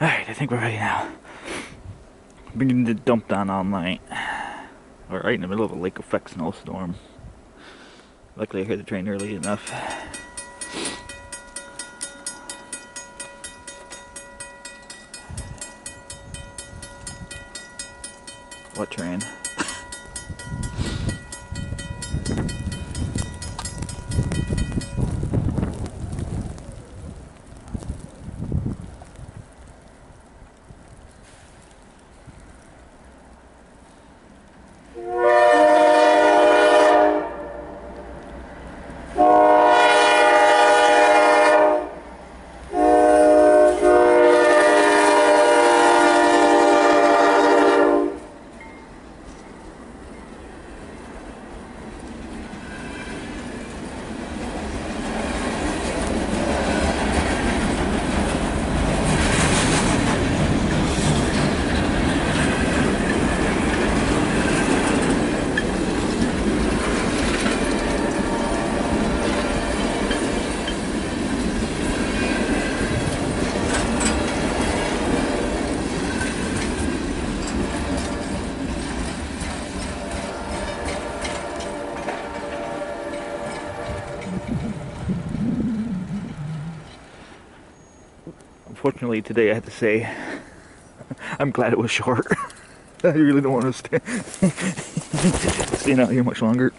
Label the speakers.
Speaker 1: Alright, I think we're ready now. Been getting it dumped on all night. We're right in the middle of a lake effect snowstorm. Luckily I heard the train early enough. What train? Unfortunately, today I had to say, I'm glad it was short. I really don't want to stay, stay out here much longer.